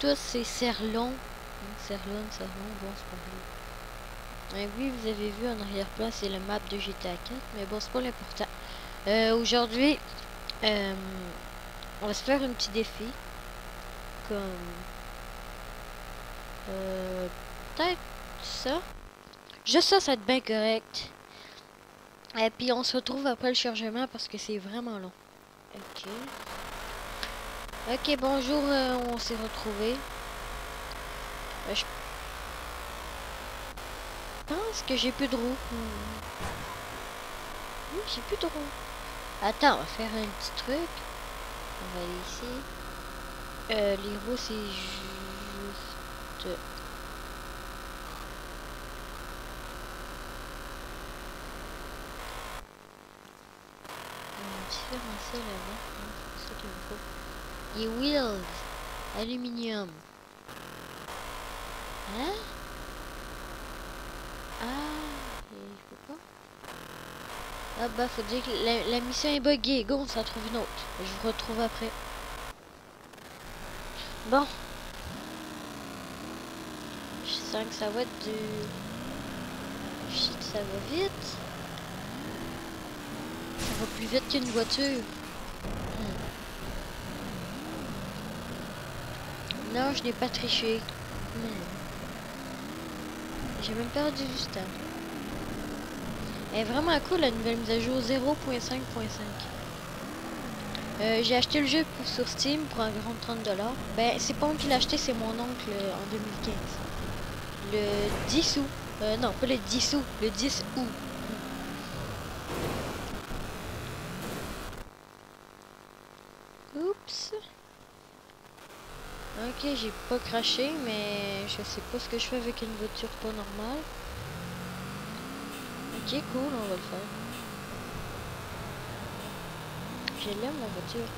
Tous, c'est Serlon. Serlon, Serlon, bon c'est pas grave. oui, vous avez vu en arrière-plan, c'est le map de GTA 4, mais bon, c'est pas l'important. Euh, Aujourd'hui, euh, on va se faire un petit défi. Comme... Euh, Peut-être ça. Juste ça, ça va être bien correct. Et puis on se retrouve après le chargement parce que c'est vraiment long. Ok. Ok, bonjour, euh, on s'est retrouvé. Euh, je pense que j'ai plus de roues. Hmm. Oui, j'ai plus de roues. Attends, on va faire un petit truc. On va aller ici. Euh, les roues, c'est juste... différencier là-bas. C'est ça qu'il me faut. Les wheels. Aluminium. Hein? Ah, je peux. Ah bah, faut dire que la, mission est buggée. Go, on s'en trouve une autre. Je vous retrouve après. Bon. Je sens que ça va être du... Shit, ça va vite. Ça va plus vite qu'une voiture. Hmm. Non, je n'ai pas triché. J'ai même perdu du temps. Elle est vraiment cool la nouvelle mise à jour 0.5.5. Euh, j'ai acheté le jeu pour, sur Steam pour grand 30$. Ben, c'est pas moi qui l'ai acheté, c'est mon oncle euh, en 2015. Le 10 août. Euh, non, pas le 10 août, le 10 août. Ok, j'ai pas craché, mais je sais pas ce que je fais avec une voiture pas normale. Ok, cool, on va le faire. Je l'aime la voiture.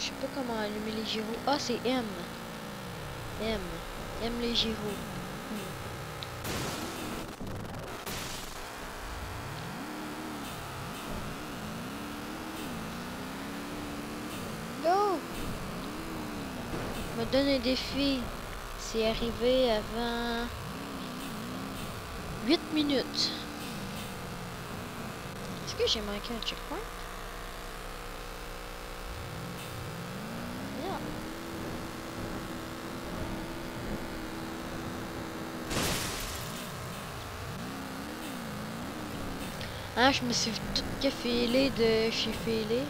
Je sais pas comment allumer les gyros. Ah, c'est M. M. M les gyros. Hmm. Go! Me donne un défi. C'est arrivé avant 8 minutes. Est-ce que j'ai manqué un checkpoint? Ah, je me suis tout cafélé de chez Félé.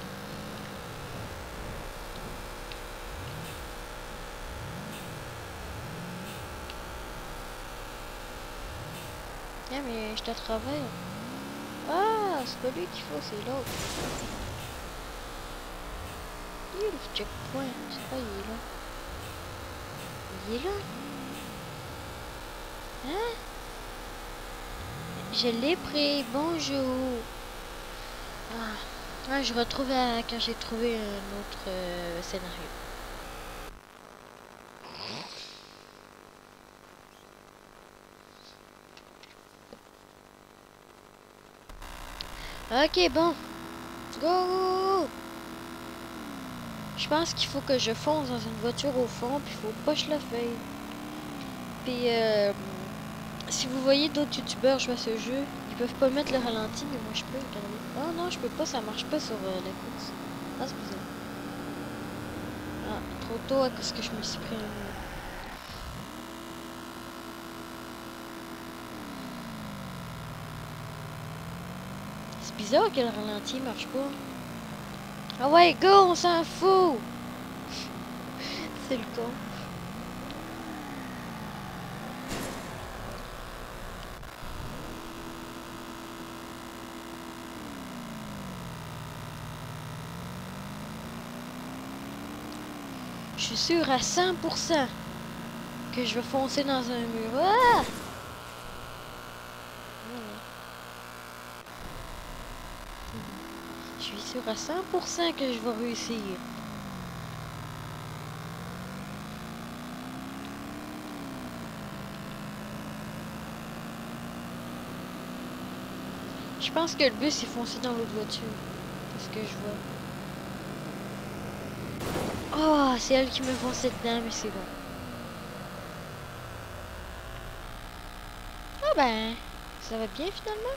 Ah, mais je travaille. Ah, c'est pas lui qu'il faut, c'est l'autre. Il est le checkpoint. Ah, il est là. Il est là? Hein? Je l'ai pris. Bonjour. Ah. ah je retrouve à, quand j'ai trouvé un autre euh, scénario. Ok, bon. Go! Je pense qu'il faut que je fonce dans une voiture au fond, puis faut pas que je la fasse. Puis, euh, si vous voyez d'autres youtubeurs jouer à ce jeu, ils peuvent pas mettre le ralenti, mais moi je peux. Regardez. Oh non, je peux pas, ça marche pas sur euh, la course. Ah, c'est bizarre. Ah, trop tôt à cause que je me suis pris bizarre que le ralenti marche pas. Ah ouais, go, on s'en fout! C'est le con. Je suis sûr à 100% que je vais foncer dans un mur. Ah! Je suis à 100% que je vais réussir. Je pense que le bus est foncé dans l'autre voiture. Parce que je vois. Oh, c'est elle qui me fonçait dedans, mais c'est bon. Ah ben, ça va bien finalement.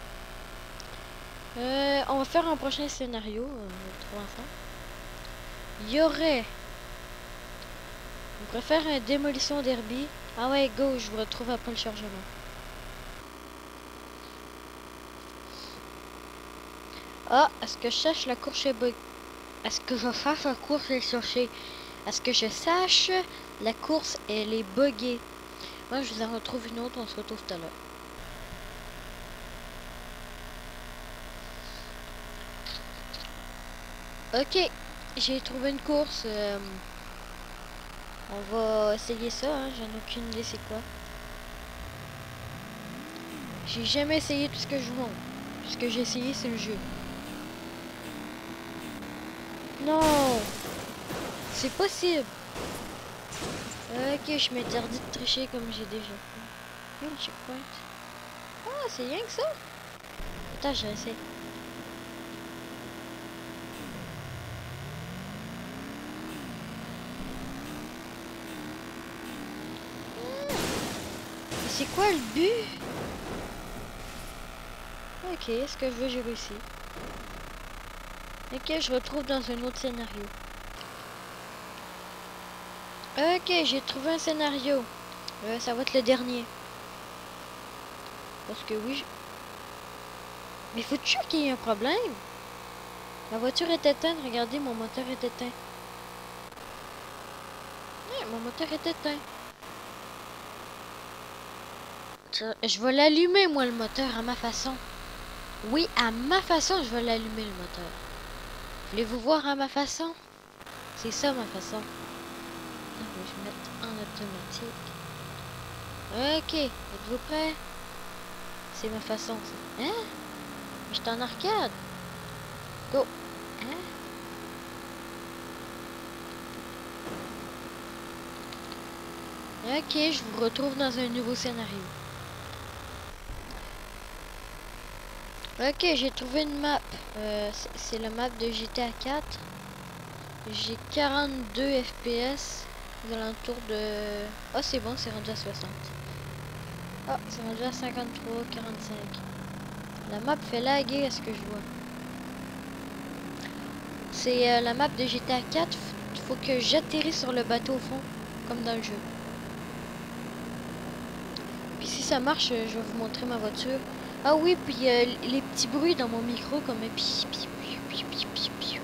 Euh, on va faire un prochain scénario, euh, Il y aurait... On préfère une démolition derby. Ah ouais, go, je vous retrouve après le chargement. Ah, est-ce que je cherche la course est bug... Est-ce que je fasse la course est cherchée? Est-ce que je sache la course elle est buggée? Moi, je vous en retrouve une autre, on se retrouve tout à l'heure. Ok, j'ai trouvé une course. Euh, on va essayer ça, hein, j'en ai aucune idée c'est quoi. J'ai jamais essayé tout ce que je vois. Tout ce que j'ai essayé c'est le jeu. Non C'est possible Ok, je m'interdis de tricher comme j'ai déjà fait. le checkpoint. Ah, c'est rien que ça Attends, je vais c'est quoi le but? Ok, est-ce que je veux j'ai réussi Ok, je retrouve dans un autre scénario. Ok, j'ai trouvé un scénario. Euh, ça va être le dernier. Parce que oui, je... Mais faut-tu qu'il y ait un problème? Ma voiture est éteinte, regardez, mon moteur est éteint. mon moteur est éteint. Je vais l'allumer, moi, le moteur, à ma façon. Oui, à ma façon, je vais l'allumer, le moteur. Voulez-vous voir à ma façon? C'est ça, ma façon. Je vais mettre en automatique. Ok, êtes-vous prêts? C'est ma façon, ça. Hein? Je suis en arcade. Go. Hein? Ok, je vous retrouve dans un nouveau scénario. Ok, j'ai trouvé une map. Euh, c'est la map de GTA 4. J'ai 42 FPS aux alentours de... Oh, c'est bon, c'est rendu à 60. Oh, c'est rendu à 53, 45. La map fait laguer à ce que je vois. C'est euh, la map de GTA 4. Il faut que j'atterrisse sur le bateau au fond, comme dans le jeu. Puis si ça marche, je vais vous montrer ma voiture. Ah oui, puis euh, les petits bruits dans mon micro comme un pi pi.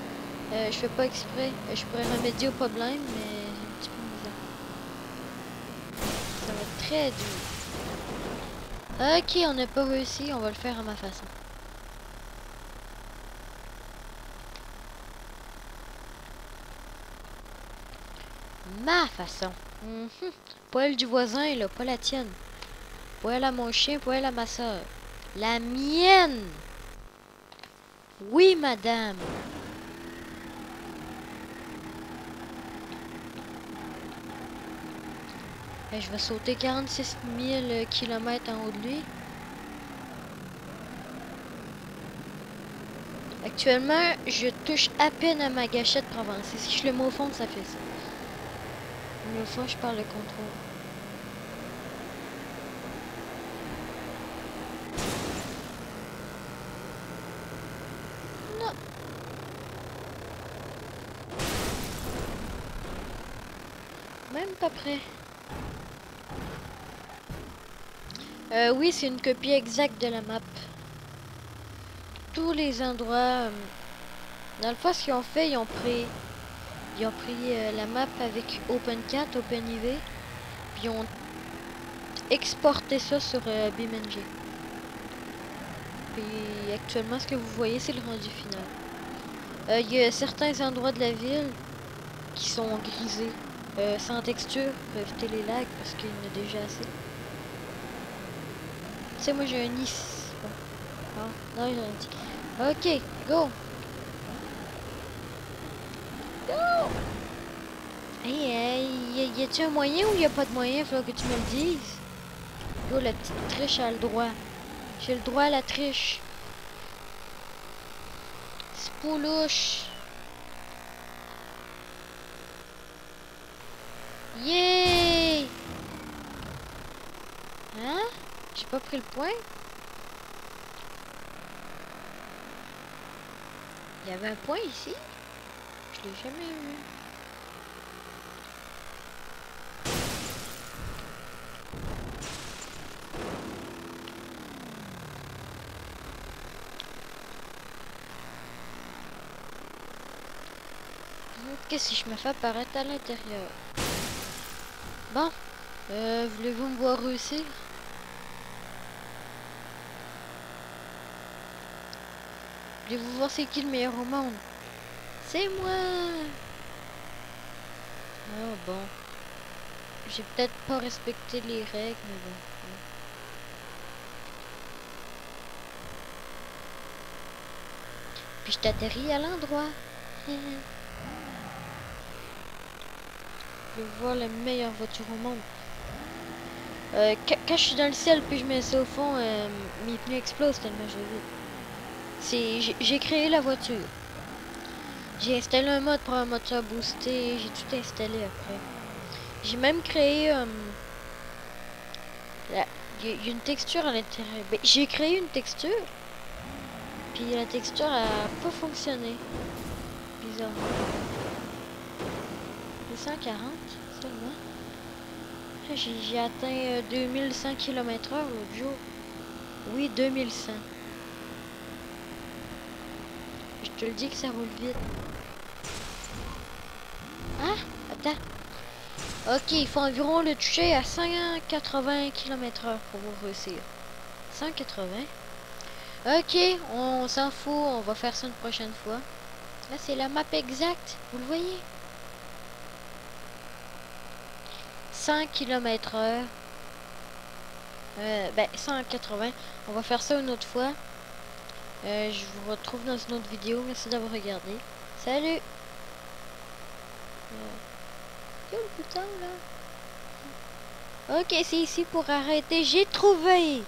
Euh, je fais pas exprès. Euh, je pourrais remédier au problème, mais c'est un petit peu bizarre. Ça va être très dur. Ok, on n'a pas réussi, on va le faire à ma façon. Ma façon. Mm du voisin, là, pas la tienne. Poil à mon chien, poil à ma soeur. La mienne Oui, madame Et je vais sauter 46 000 km en haut de lui. Actuellement, je touche à peine à ma gâchette pour avancer. Si je le mets au fond, ça fait ça. Mais au fond, je parle le contrôle. Même pas prêt. Euh, oui, c'est une copie exacte de la map. Tous les endroits... Euh, dans le fond, ce qu'ils ont fait, ils ont pris... Ils ont pris euh, la map avec OpenCat, OpenIV. Puis ils ont exporté ça sur euh, BeamNG. Puis actuellement, ce que vous voyez, c'est le rendu final. Il y a certains endroits de la ville qui sont grisés. Euh, sans texture pour éviter les lags parce qu'il y en a déjà assez. Tu sais, moi j'ai un Nice. Bon. non, il a un Ok, go! Go! Hey, hey, y a-t-il un moyen ou y a pas de moyen? Faut que tu me le dises. Go, la petite triche a le droit. J'ai le droit à la triche. Spoulouche. Pas pris le point. Il y avait un point ici. Je l'ai jamais vu. Qu'est-ce que je me fais apparaître à l'intérieur? Bon, euh, voulez-vous me voir réussir? Voulez-vous voir c'est qui le meilleur au monde? C'est moi Oh bon. J'ai peut-être pas respecté les règles, mais bon. Puis je t'atterris à l'endroit. je veux voir la meilleure voiture au monde. Euh, quand je suis dans le ciel puis je mets ça au fond, euh, mes pneus explosent tellement je vais j'ai créé la voiture. J'ai installé un mode pour un moteur boosté. J'ai tout installé après. J'ai même créé... Euh, y a une texture à l'intérieur. Ben, j'ai créé une texture. Puis la texture a pas fonctionné. Bizarre. 140 seulement. J'ai atteint 2100 km heure l'autre jour. Oui, 2100. Je te le dis que ça roule vite. Ah, attends. Ok, il faut environ le toucher à 180 km h pour vous réussir. 180. Ok, on s'en fout, on va faire ça une prochaine fois. Là, c'est la map exacte, vous le voyez? 100 km h euh, ben, 180. On va faire ça une autre fois. Euh, je vous retrouve dans une autre vidéo. Merci d'avoir regardé. Salut euh, le là Ok, c'est ici pour arrêter. J'ai trouvé